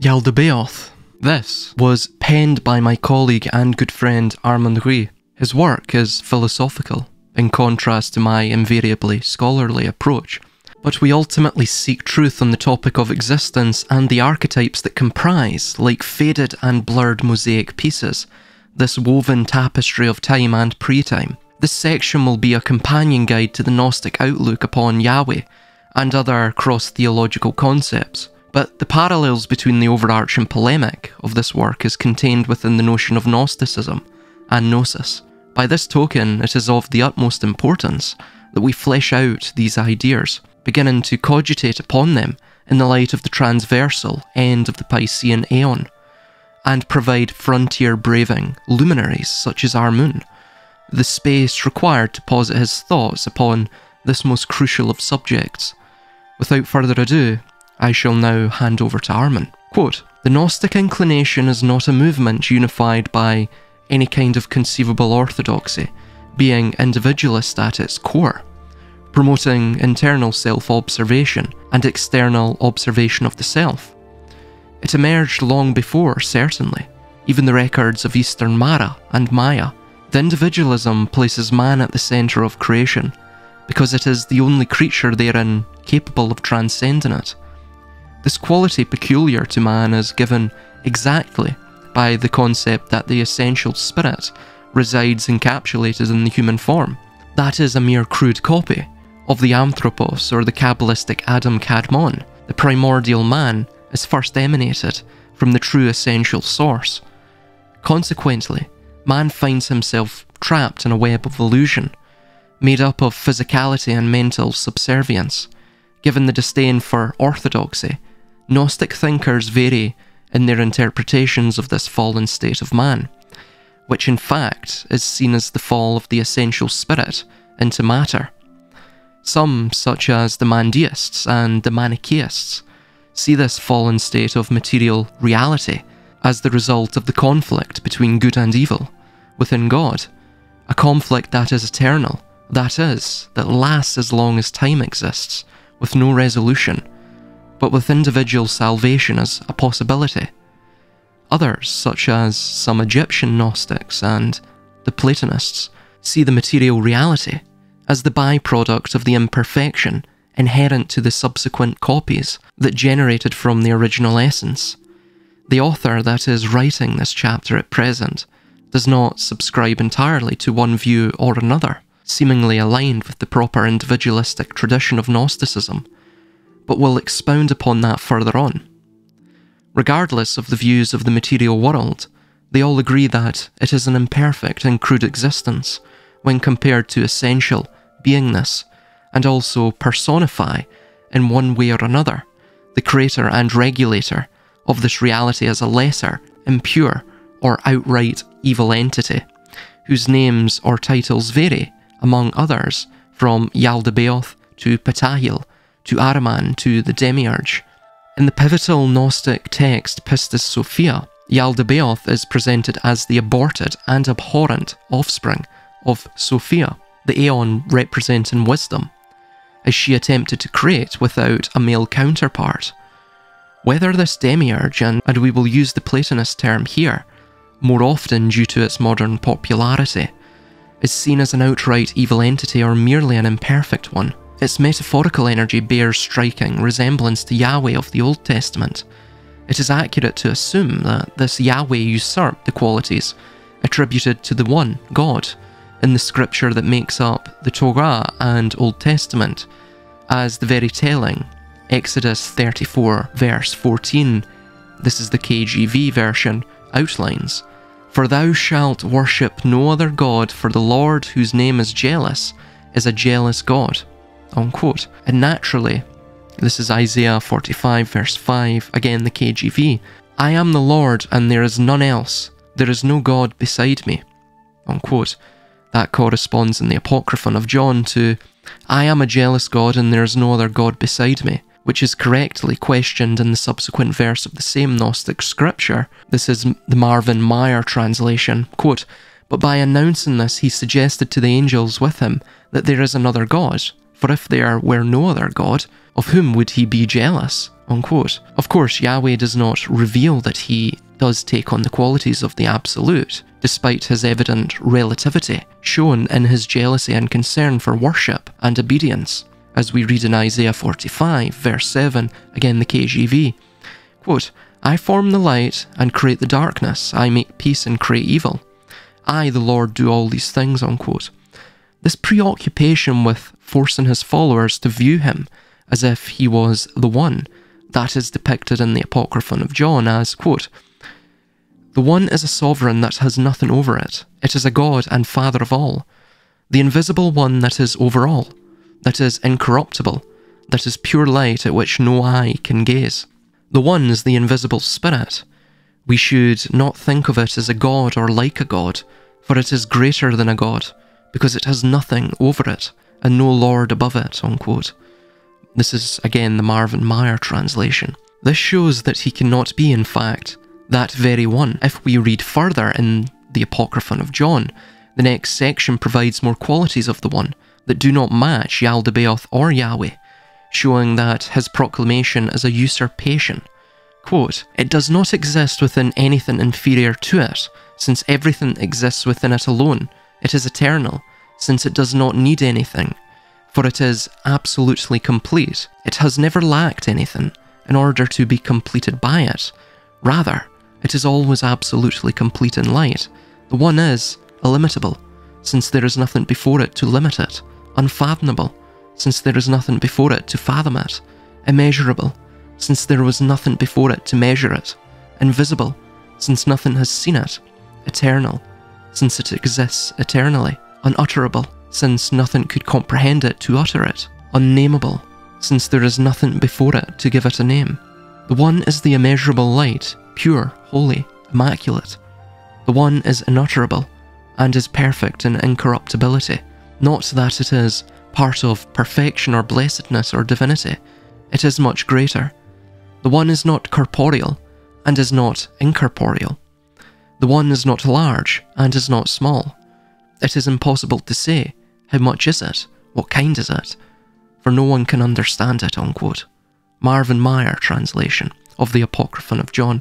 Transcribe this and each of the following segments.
Yaldabaoth. This was penned by my colleague and good friend Armunn Righ. His work is philosophical, in contrast to my invariably scholarly approach, but we ultimately seek truth on the topic of existence and the archetypes that comprise, like faded and blurred mosaic pieces, this woven tapestry of time and pre time. This section will be a companion guide to the Gnostic outlook upon Yahweh and other cross theological concepts. But the parallels between the overarching polemic of this work is contained within the notion of Gnosticism and Gnosis. By this token, it is of the utmost importance that we flesh out these ideas, beginning to cogitate upon them in the light of the transversal end of the Piscean Aeon, and provide frontier braving luminaries such as Armunn the space required to posit his thoughts upon this most crucial of subjects. Without further ado, I shall now hand over to Armunn. Quote, the Gnostic inclination is not a movement unified by any kind of conceivable orthodoxy, being individualist at its core, promoting internal self observation and external observation of the self. It emerged long before, certainly, even the records of Eastern Mara and Maya. The individualism places man at the centre of creation, because it is the only creature therein capable of transcending it. This quality peculiar to man is given exactly by the concept that the essential spirit resides encapsulated in the human form. That is a mere crude copy of the Anthropos or the Kabbalistic Adam Kadmon. The primordial man is first emanated from the true essential source. Consequently, man finds himself trapped in a web of illusion, made up of physicality and mental subservience. Given the disdain for orthodoxy, Gnostic thinkers vary in their interpretations of this fallen state of man, which in fact is seen as the fall of the essential spirit into matter. Some, such as the Mandaists and the Manichaeists, see this fallen state of material reality as the result of the conflict between good and evil within God, a conflict that is eternal, that is, that lasts as long as time exists, with no resolution but with individual salvation as a possibility. Others, such as some Egyptian Gnostics and the Platonists, see the material reality as the byproduct of the imperfection inherent to the subsequent copies that generated from the original essence. The author that is writing this chapter at present does not subscribe entirely to one view or another, seemingly aligned with the proper individualistic tradition of Gnosticism, but we'll expound upon that further on. Regardless of the views of the material world, they all agree that it is an imperfect and crude existence when compared to essential beingness, and also personify, in one way or another, the creator and regulator of this reality as a lesser, impure, or outright evil entity, whose names or titles vary, among others, from Yaldabaoth to Ptahil to Ahriman to the Demiurge. In the pivotal Gnostic text Pistis Sophia, Yaldabaoth is presented as the aborted and abhorrent offspring of Sophia, the Aeon representing wisdom, as she attempted to create without a male counterpart. Whether this demiurge, and, and we will use the Platonist term here, more often due to its modern popularity, is seen as an outright evil entity or merely an imperfect one, its metaphorical energy bears striking resemblance to Yahweh of the Old Testament. It is accurate to assume that this Yahweh usurped the qualities attributed to the one, God, in the scripture that makes up the Torah and Old Testament, as the very telling Exodus 34, verse 14, this is the KJV version, outlines For thou shalt worship no other God, for the Lord, whose name is jealous, is a jealous God unquote. And naturally, this is Isaiah 45, verse 5, again the KJV. I am the Lord, and there is none else. There is no God beside me. Unquote. That corresponds in the Apocryphon of John to, I am a jealous God, and there is no other God beside me, which is correctly questioned in the subsequent verse of the same Gnostic scripture. This is the Marvin Meyer translation. Quote, but by announcing this, he suggested to the angels with him that there is another God, For if there were no other God, of whom would he be jealous? Unquote. Of course, Yahweh does not reveal that he does take on the qualities of the Absolute, despite his evident relativity shown in his jealousy and concern for worship and obedience, as we read in Isaiah 45, verse 7, again the KJV. Quote, I form the light and create the darkness, I make peace and create evil. I, the Lord, do all these things, unquote. This preoccupation with forcing his followers to view him as if he was the one, that is depicted in the Apocryphon of John as, quote, The one is a sovereign that has nothing over it. It is a God and Father of all. The invisible one that is over all, that is incorruptible, that is pure light at which no eye can gaze. The one is the invisible spirit. We should not think of it as a god or like a god, for it is greater than a god, because it has nothing over it, and no lord above it. Unquote. This is again the Marvin Meyer translation. This shows that he cannot be, in fact, that very one. If we read further in the Apocryphon of John, the next section provides more qualities of the one that do not match Yaldabaoth or Yahweh, showing that his proclamation is a usurpation. Quote, It does not exist within anything inferior to it, since everything exists within it alone. It is eternal, since it does not need anything, for it is absolutely complete. It has never lacked anything in order to be completed by it. Rather, it is always absolutely complete in light. The one is illimitable, since there is nothing before it to limit it, unfathomable, since there is nothing before it to fathom it, immeasurable, since there was nothing before it to measure it, invisible, since nothing has seen it, eternal, since it exists eternally, unutterable, since nothing could comprehend it to utter it, unnameable, since there is nothing before it to give it a name. The one is the immeasurable light, pure, holy, immaculate. The one is unutterable, and is perfect in incorruptibility, not that it is part of perfection or blessedness or divinity. It is much greater. The one is not corporeal, and is not incorporeal. The one is not large, and is not small. It is impossible to say, how much is it? What kind is it? For no one can understand it, unquote. Marvin Meyer translation of the Apocryphon of John.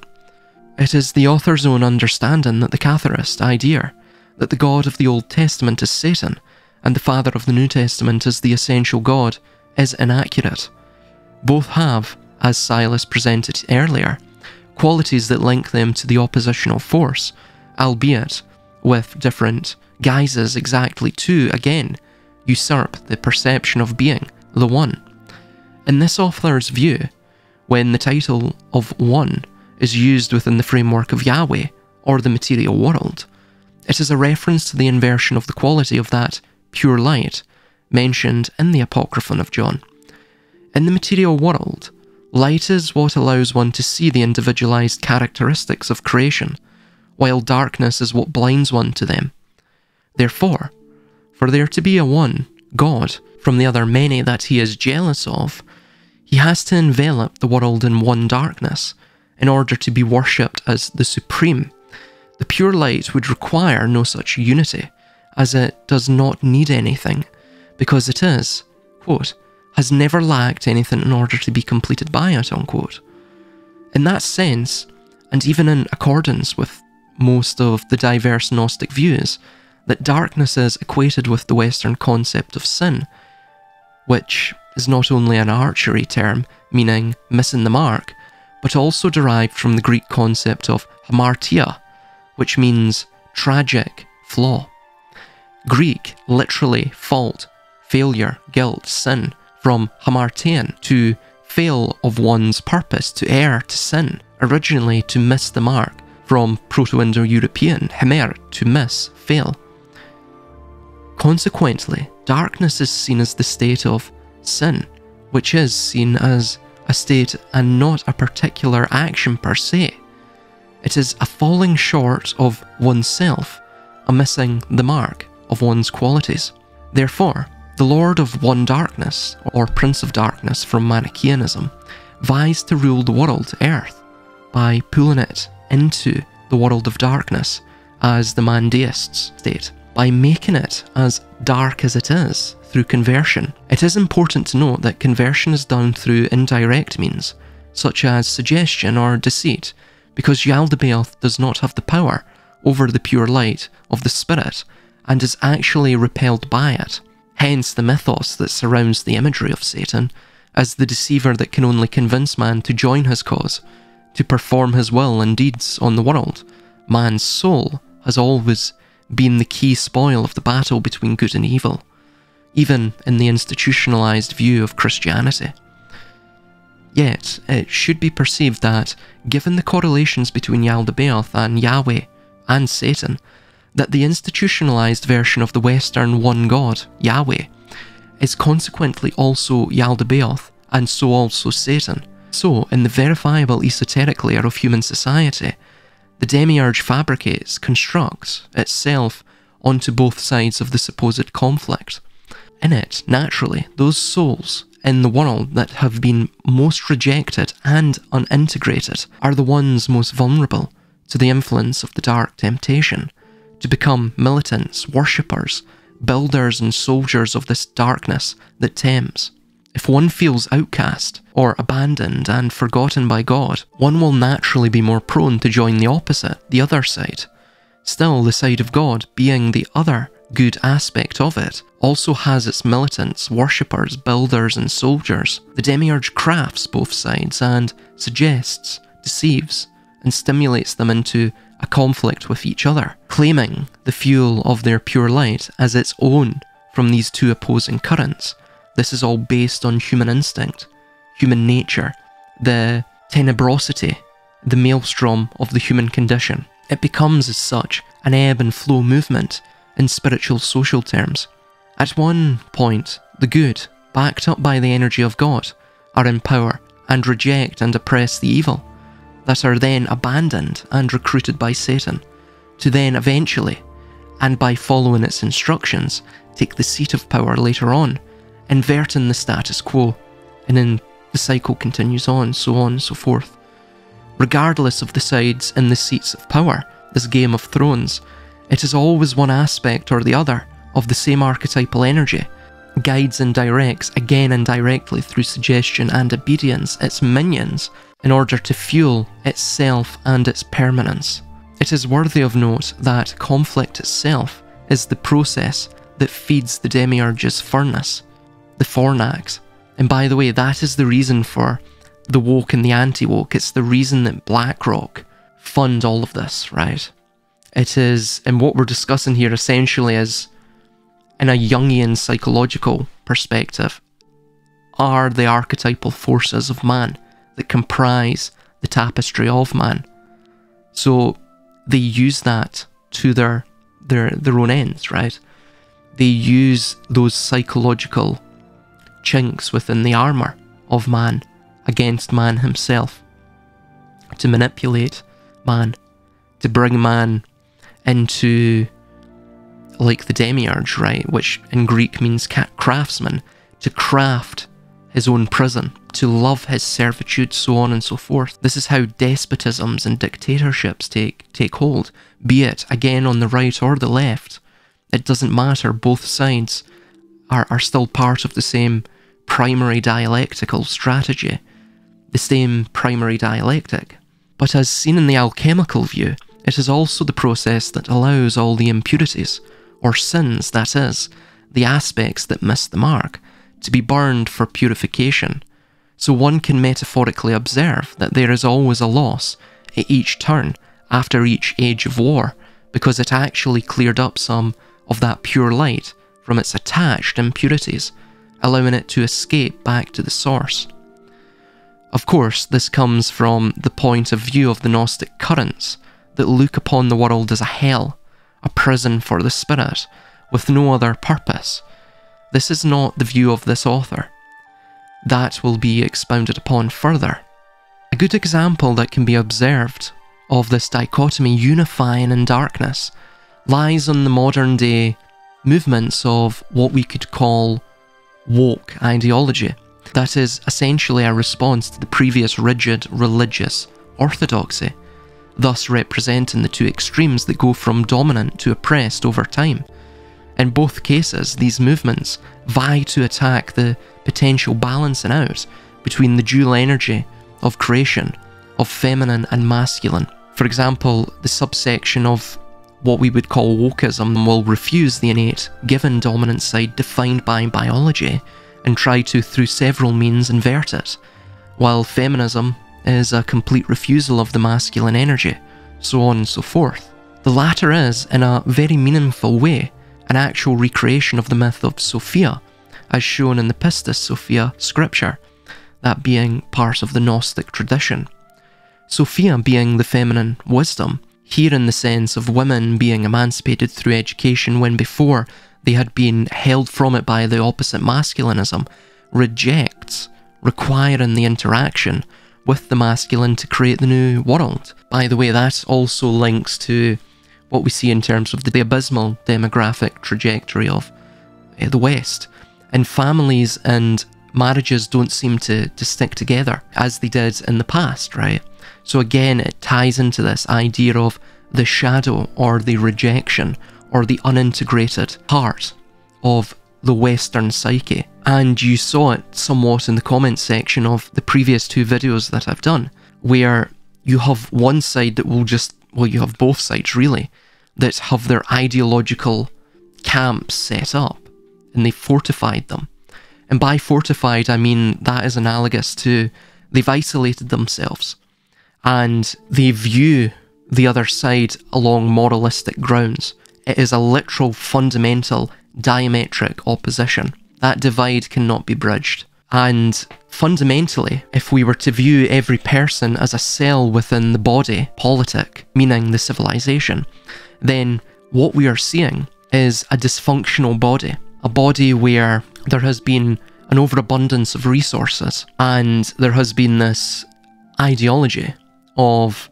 It is the author's own understanding that the Catharist idea that the God of the Old Testament is Satan and the Father of the New Testament is the essential God is inaccurate. Both have, as Silas presented earlier, qualities that link them to the oppositional force, albeit with different guises exactly to, again, usurp the perception of being the One. In this author's view, when the title of One is used within the framework of Yahweh or the material world, it is a reference to the inversion of the quality of that pure light mentioned in the Apocryphon of John. In the material world, light is what allows one to see the individualized characteristics of creation, while darkness is what blinds one to them. Therefore, for there to be a one, God, from the other many that he is jealous of, he has to envelop the world in one darkness in order to be worshipped as the supreme. The pure light would require no such unity, as it does not need anything, because it is, quote, has never lacked anything in order to be completed by it, unquote. In that sense, and even in accordance with most of the diverse Gnostic views, that darkness is equated with the Western concept of sin, which is not only an archery term meaning missing the mark, but also derived from the Greek concept of hamartia, which means tragic flaw. Greek literally fault, failure, guilt, sin, from hamartein to fail of one's purpose, to err, to sin, originally to miss the mark, from Proto Indo European, hemer, to miss, fail. Consequently, darkness is seen as the state of sin, which is seen as a state and not a particular action per se. It is a falling short of oneself, a missing the mark of one's qualities. Therefore, the Lord of One Darkness, or Prince of Darkness from Manichaeanism, vies to rule the world, Earth, by pulling it into the world of darkness, as the Mandaists state. by making it as dark as it is through conversion. It is important to note that conversion is done through indirect means, such as suggestion or deceit, because Yaldabaoth does not have the power over the pure light of the spirit and is actually repelled by it. Hence the mythos that surrounds the imagery of Satan as the deceiver that can only convince man to join his cause, to perform his will and deeds on the world. Man's soul has always been the key spoil of the battle between good and evil, even in the institutionalized view of Christianity. Yet, it should be perceived that, given the correlations between Yaldabaoth and Yahweh and Satan, that the institutionalized version of the Western one God, Yahweh, is consequently also Yaldabaoth, and so also Satan. So, in the verifiable esoteric layer of human society, the demiurge fabricates, constructs itself onto both sides of the supposed conflict. In it, naturally, those souls in the world that have been most rejected and unintegrated are the ones most vulnerable to the influence of the dark temptation to become militants, worshippers, builders, and soldiers of this darkness that tempts. If one feels outcast or abandoned and forgotten by God, one will naturally be more prone to join the opposite, the other side. Still, the side of God, being the other good aspect of it, also has its militants, worshippers, builders, and soldiers. The demiurge crafts both sides and suggests, deceives, and stimulates them into a conflict with each other, claiming the fuel of their pure light as its own from these two opposing currents. This is all based on human instinct, human nature, the tenebrosity, the maelstrom of the human condition. It becomes, as such, an ebb and flow movement in spiritual social terms. At one point, the good, backed up by the energy of God, are in power and reject and oppress the evil that are then abandoned and recruited by Satan, to then eventually, and by following its instructions, take the seat of power later on, inverting the status quo, and then the cycle continues on, so on and so forth. Regardless of the sides in the seats of power, this Game of Thrones, it is always one aspect or the other of the same archetypal energy, guides and directs again and directly through suggestion and obedience its minions in order to fuel itself and its permanence. It is worthy of note that conflict itself is the process that feeds the demiurge's furnace, the fornax. And by the way, that is the reason for the woke and the anti woke. It's the reason that BlackRock fund all of this, right? It is, and what we're discussing here essentially is, in a Jungian psychological perspective, are the archetypal forces of man that comprise the tapestry of man. So they use that to their their their own ends, right? They use those psychological chinks within the armor of man against man himself to manipulate man, to bring man into like the demiurge, right? Which in Greek means cat craftsman, to craft his own prison, to love his servitude, so on and so forth. This is how despotisms and dictatorships take, take hold, be it again on the right or the left. It doesn't matter, both sides are, are still part of the same primary dialectical strategy, the same primary dialectic. But as seen in the alchemical view, it is also the process that allows all the impurities, or sins, that is, the aspects that miss the mark, to be burned for purification. So one can metaphorically observe that there is always a loss at each turn after each age of war, because it actually cleared up some of that pure light from its attached impurities, allowing it to escape back to the source. Of course, this comes from the point of view of the Gnostic currents that look upon the world as a hell, a prison for the spirit, with no other purpose, this is not the view of this author. That will be expounded upon further. A good example that can be observed of this dichotomy unifying in darkness lies on the modern day movements of what we could call woke ideology. That is essentially a response to the previous rigid religious orthodoxy, thus representing the two extremes that go from dominant to oppressed over time. In both cases, these movements vie to attack the potential balancing out between the dual energy of creation, of feminine and masculine. For example, the subsection of what we would call wokeism will refuse the innate, given dominant side defined by biology and try to, through several means, invert it, while feminism is a complete refusal of the masculine energy, so on and so forth. The latter is, in a very meaningful way, an actual recreation of the myth of Sophia, as shown in the Pistis Sophia scripture, that being part of the Gnostic tradition. Sophia being the feminine wisdom, here in the sense of women being emancipated through education when before they had been held from it by the opposite masculinism, rejects requiring the interaction with the masculine to create the new world. By the way, that also links to what we see in terms of the abysmal demographic trajectory of uh, the West. And families and marriages don't seem to, to stick together as they did in the past, right? So again, it ties into this idea of the shadow or the rejection or the unintegrated part of the Western psyche. And you saw it somewhat in the comments section of the previous two videos that I've done, where you have one side that will just, well, you have both sides really, that have their ideological camps set up and they fortified them. And by fortified, I mean that is analogous to they've isolated themselves and they view the other side along moralistic grounds. It is a literal, fundamental, diametric opposition. That divide cannot be bridged. And fundamentally, if we were to view every person as a cell within the body politic, meaning the civilization, then what we are seeing is a dysfunctional body. A body where there has been an overabundance of resources and there has been this ideology of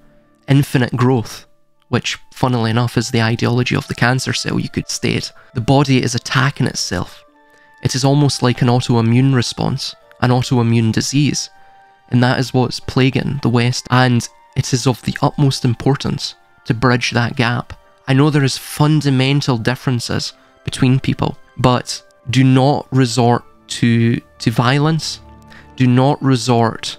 infinite growth, which, funnily enough, is the ideology of the cancer cell, you could state. The body is attacking itself. It is almost like an autoimmune response, an autoimmune disease, and that is what's plaguing the West, and it is of the utmost importance to bridge that gap. I know there is fundamental differences between people, but do not resort to, to violence, do not resort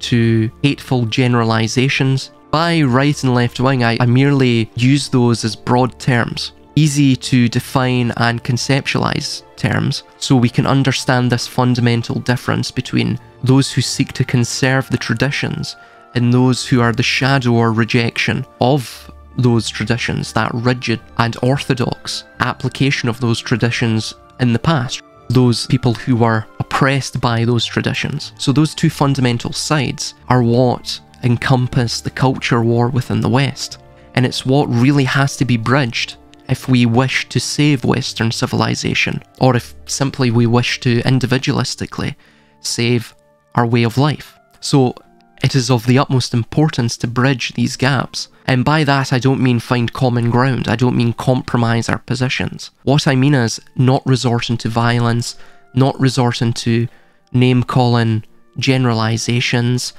to hateful generalizations. By right and left wing, I, I merely use those as broad terms, easy to define and conceptualize terms, so we can understand this fundamental difference between those who seek to conserve the traditions and those who are the shadow or rejection of those traditions, that rigid and orthodox application of those traditions in the past those people who were oppressed by those traditions. So, those two fundamental sides are what encompass the culture war within the West. And it's what really has to be bridged if we wish to save Western civilization, or if simply we wish to individualistically save our way of life. So, it is of the utmost importance to bridge these gaps. And by that, I don't mean find common ground, I don't mean compromise our positions. What I mean is not resorting to violence, not resorting to name calling generalizations,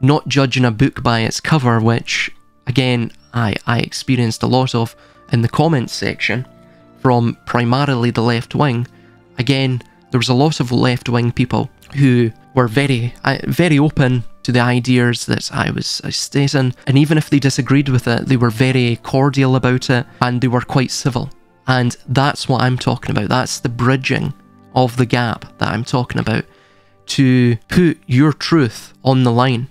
not judging a book by its cover, which, again, I, I experienced a lot of in the comments section from primarily the left wing. Again, there was a lot of left wing people who were very, uh, very open to the ideas that I was stating, and even if they disagreed with it, they were very cordial about it and they were quite civil. And that's what I'm talking about. That's the bridging of the gap that I'm talking about. To put your truth on the line,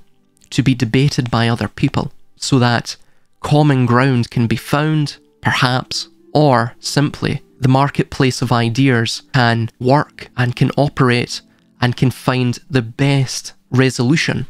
to be debated by other people, so that common ground can be found, perhaps, or simply the marketplace of ideas can work and can operate and can find the best resolution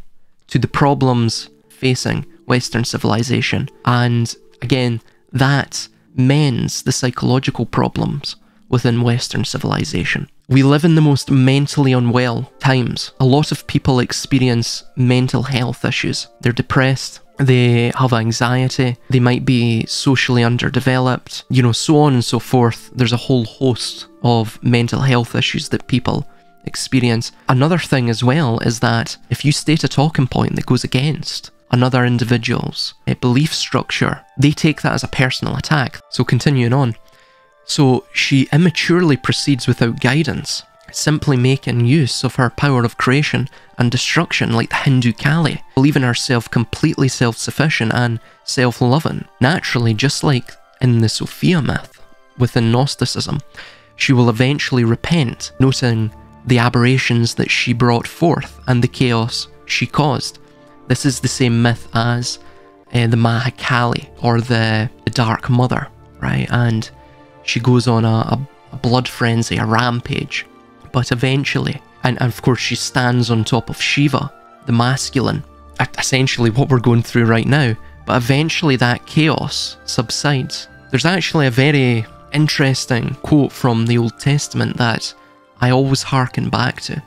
to the problems facing Western civilization. And again, that mends the psychological problems within Western civilization. We live in the most mentally unwell times. A lot of people experience mental health issues. They're depressed, they have anxiety, they might be socially underdeveloped, you know, so on and so forth. There's a whole host of mental health issues that people experience. Another thing as well is that if you state a talking point that goes against another individual's eh, belief structure, they take that as a personal attack. So continuing on, So she immaturely proceeds without guidance, simply making use of her power of creation and destruction like the Hindu Kali, believing herself completely self sufficient and self loving. Naturally, just like in the Sophia myth within Gnosticism, she will eventually repent, noting the aberrations that she brought forth and the chaos she caused. This is the same myth as uh, the Mahakali or the, the Dark Mother, right? And she goes on a, a, a blood frenzy, a rampage. But eventually, and, of course, she stands on top of Shiva, the masculine, essentially what we're going through right now. But eventually, that chaos subsides. There's actually a very interesting quote from the Old Testament that I always hearken back to,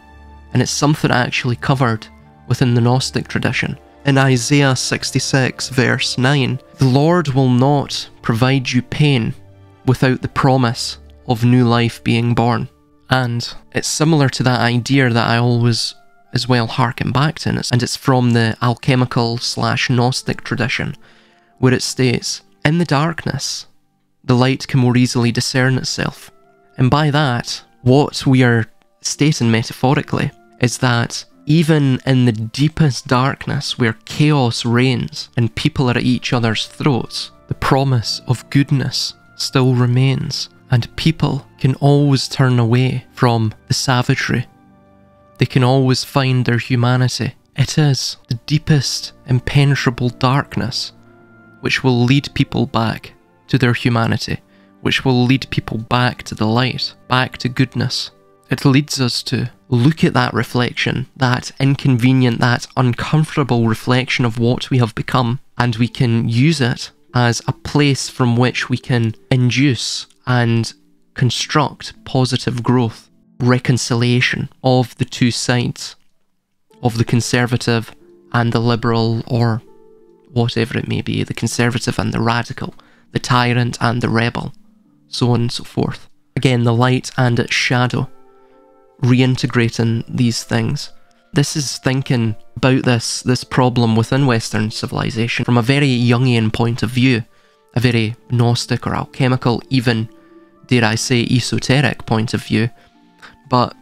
and it's something actually covered within the Gnostic tradition. In Isaiah 66, verse 9, the Lord will not provide you pain without the promise of new life being born. And it's similar to that idea that I always as well harken back to, and it's from the alchemical slash Gnostic tradition, where it states, In the darkness, the light can more easily discern itself. And by that, what we are stating metaphorically is that even in the deepest darkness where chaos reigns and people are at each other's throats, the promise of goodness still remains, and people can always turn away from the savagery. They can always find their humanity. It is the deepest, impenetrable darkness which will lead people back to their humanity, which will lead people back to the light, back to goodness. It leads us to look at that reflection, that inconvenient, that uncomfortable reflection of what we have become, and we can use it as a place from which we can induce and construct positive growth, reconciliation of the two sides, of the conservative and the liberal, or whatever it may be, the conservative and the radical, the tyrant and the rebel, so on and so forth. Again, the light and its shadow, reintegrating these things. This is thinking about this this problem within Western civilization from a very Jungian point of view, a very Gnostic or alchemical, even dare I say esoteric point of view. But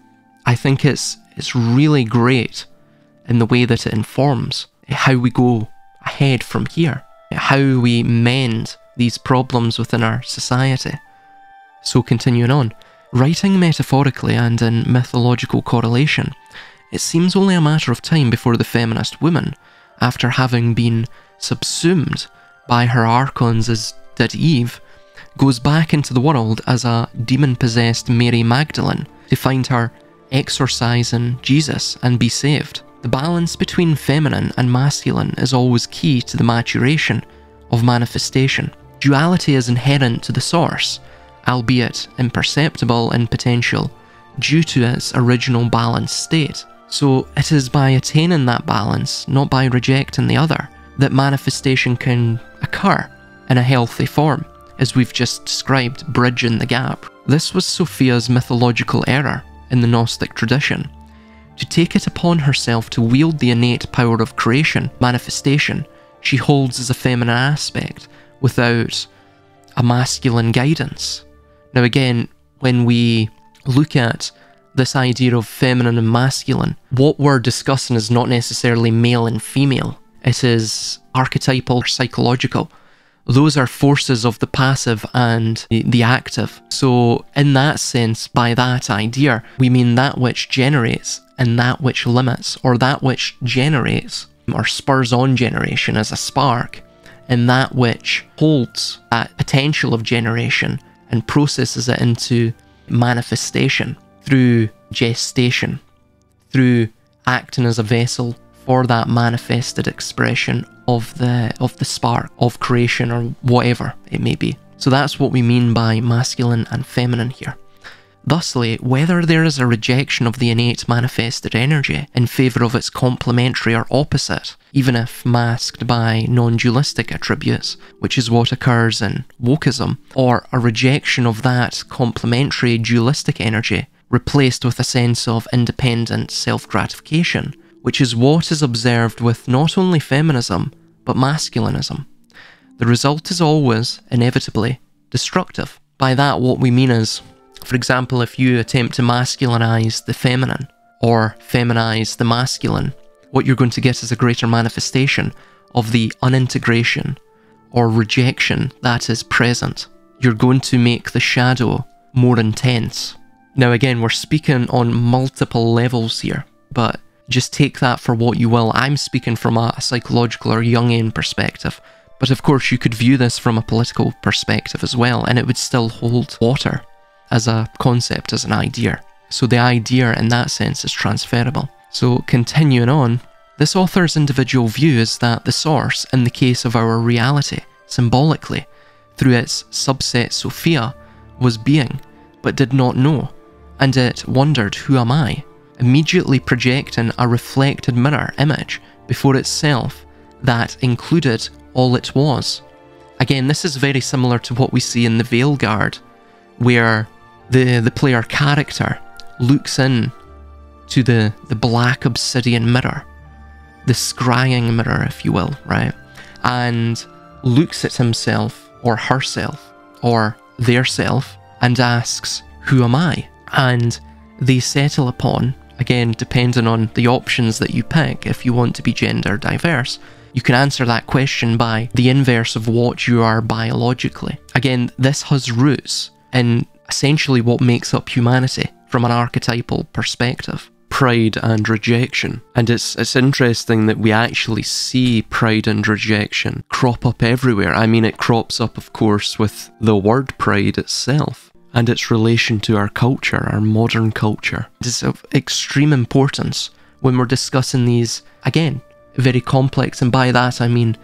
I think it's it's really great in the way that it informs how we go ahead from here, how we mend these problems within our society. So continuing on, writing metaphorically and in mythological correlation, it seems only a matter of time before the feminist woman, after having been subsumed by her archons as did Eve, goes back into the world as a demon possessed Mary Magdalene to find her exorcising Jesus and be saved. The balance between feminine and masculine is always key to the maturation of manifestation. Duality is inherent to the source, albeit imperceptible in potential due to its original balanced state. So it is by attaining that balance, not by rejecting the other, that manifestation can occur in a healthy form, as we've just described, bridging the gap. This was Sophia's mythological error in the Gnostic tradition. To take it upon herself to wield the innate power of creation, manifestation, she holds as a feminine aspect without a masculine guidance. Now, again, when we look at this idea of feminine and masculine, what we're discussing is not necessarily male and female, it is archetypal or psychological. Those are forces of the passive and the active. So, in that sense, by that idea, we mean that which generates and that which limits, or that which generates or spurs on generation as a spark, and that which holds that potential of generation and processes it into manifestation through gestation, through acting as a vessel for that manifested expression of the of the spark of creation or whatever it may be. So that's what we mean by masculine and feminine here. Thusly, whether there is a rejection of the innate manifested energy in favour of its complementary or opposite, even if masked by non dualistic attributes, which is what occurs in wokeism, or a rejection of that complementary dualistic energy replaced with a sense of independent self gratification, which is what is observed with not only feminism, but masculinism. The result is always, inevitably, destructive By that, what we mean is, for example, if you attempt to masculinize the feminine or feminize the masculine, what you're going to get is a greater manifestation of the unintegration or rejection that is present. You're going to make the shadow more intense. Now, again, we're speaking on multiple levels here, but just take that for what you will. I'm speaking from a psychological or Jungian perspective, but of course, you could view this from a political perspective as well, and it would still hold water as a concept, as an idea. So the idea in that sense is transferable. So, continuing on, this author's individual view is that the source, in the case of our reality, symbolically, through its subset Sophia, was being, but did not know, and it wondered, Who am I? Immediately projecting a reflected mirror image before itself that included all it was. Again, this is very similar to what we see in the Veilguard, where the, the player character looks in to the, the black obsidian mirror, the scrying mirror, if you will, right? And looks at himself or herself or their self and asks, Who am I? And they settle upon, again, depending on the options that you pick, if you want to be gender diverse, you can answer that question by the inverse of what you are biologically. Again, this has roots in essentially what makes up humanity from an archetypal perspective pride and rejection. And it's it's interesting that we actually see pride and rejection crop up everywhere. I mean it crops up of course with the word pride itself and its relation to our culture, our modern culture. It's of extreme importance when we're discussing these again, very complex and by that I mean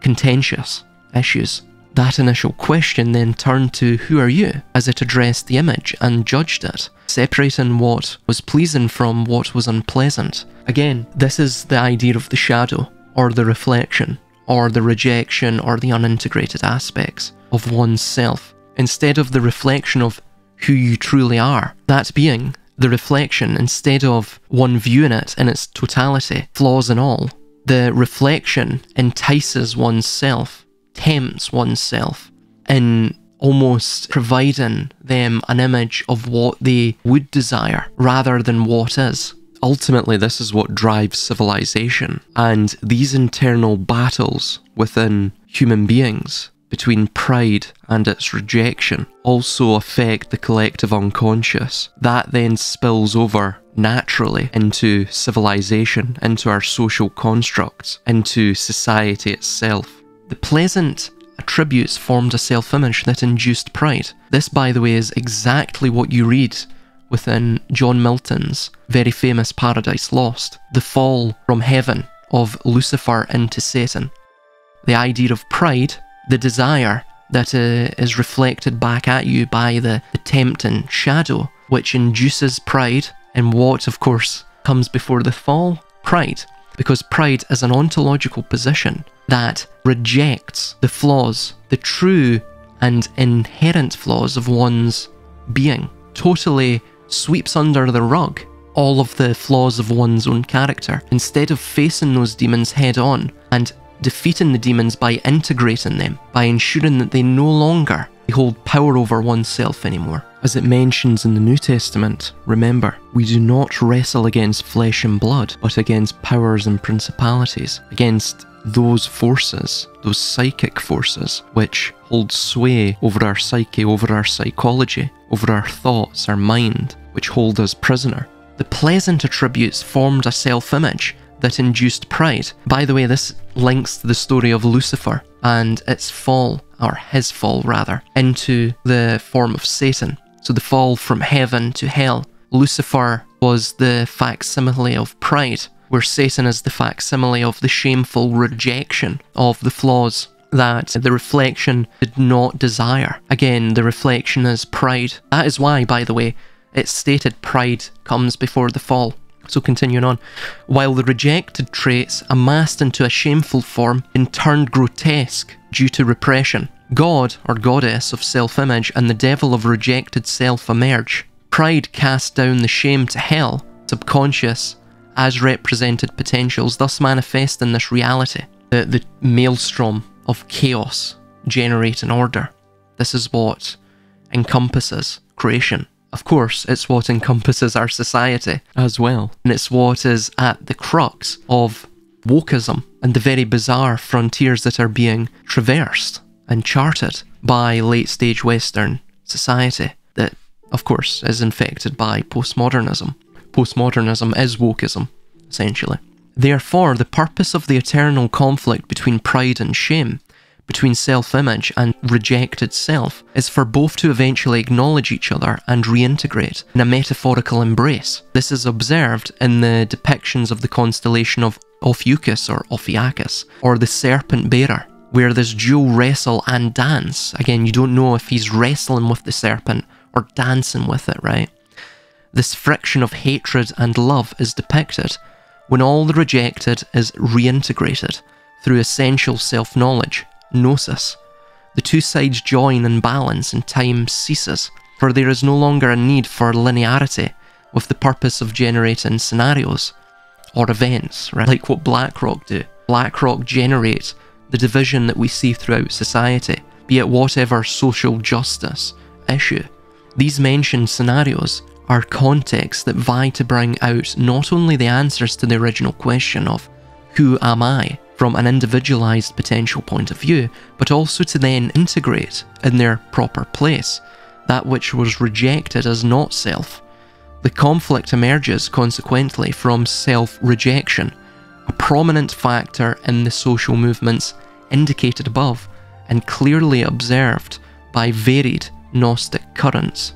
contentious issues. That initial question then turned to who are you as it addressed the image and judged it, separating what was pleasing from what was unpleasant. Again, this is the idea of the shadow, or the reflection, or the rejection, or the unintegrated aspects of one's self, instead of the reflection of who you truly are. That being the reflection, instead of one viewing it in its totality, flaws and all, the reflection entices one's self tempts oneself in almost providing them an image of what they would desire rather than what is. Ultimately, this is what drives civilization, and these internal battles within human beings between pride and its rejection also affect the collective unconscious. That then spills over naturally into civilization, into our social constructs, into society itself. The pleasant attributes formed a self image that induced pride. This, by the way, is exactly what you read within John Milton's very famous Paradise Lost the fall from heaven of Lucifer into Satan. The idea of pride, the desire that uh, is reflected back at you by the, the tempting shadow, which induces pride, and what, of course, comes before the fall? Pride because pride is an ontological position that rejects the flaws, the true and inherent flaws of one's being, totally sweeps under the rug all of the flaws of one's own character, instead of facing those demons head on and defeating the demons by integrating them, by ensuring that they no longer hold power over oneself anymore. As it mentions in the New Testament, remember, we do not wrestle against flesh and blood, but against powers and principalities, against those forces, those psychic forces, which hold sway over our psyche, over our psychology, over our thoughts, our mind, which hold us prisoner. The pleasant attributes formed a self image that induced pride. By the way, this links to the story of Lucifer and its fall, or his fall rather, into the form of Satan. So the fall from heaven to hell. Lucifer was the facsimile of pride, where Satan is the facsimile of the shameful rejection of the flaws that the reflection did not desire. Again, the reflection is pride. That is why, by the way, it's stated pride comes before the fall. So continuing on, while the rejected traits amassed into a shameful form and turned grotesque due to repression, God, or goddess of self image, and the devil of rejected self emerge. Pride casts down the shame to hell, subconscious, as represented potentials, thus manifest in this reality. The, the maelstrom of chaos generating order. This is what encompasses creation. Of course, it's what encompasses our society as well. And it's what is at the crux of wokeism and the very bizarre frontiers that are being traversed and charted by late stage Western society that, of course, is infected by postmodernism. Postmodernism is wokeism, essentially. Therefore, the purpose of the eternal conflict between pride and shame, between self image and rejected self, is for both to eventually acknowledge each other and reintegrate in a metaphorical embrace. This is observed in the depictions of the constellation of Ophiuchus or Ophiacus, or the serpent bearer, where this dual wrestle and dance. Again, you don't know if he's wrestling with the serpent or dancing with it, right? This friction of hatred and love is depicted when all the rejected is reintegrated through essential self knowledge, gnosis. The two sides join and balance and time ceases, for there is no longer a need for linearity with the purpose of generating scenarios or events, right? Like what BlackRock do. BlackRock generates the division that we see throughout society, be it whatever social justice issue. These mentioned scenarios are contexts that vie to bring out not only the answers to the original question of who am I from an individualized potential point of view, but also to then integrate in their proper place that which was rejected as not self. The conflict emerges consequently from self rejection, a prominent factor in the social movements indicated above and clearly observed by varied Gnostic currents.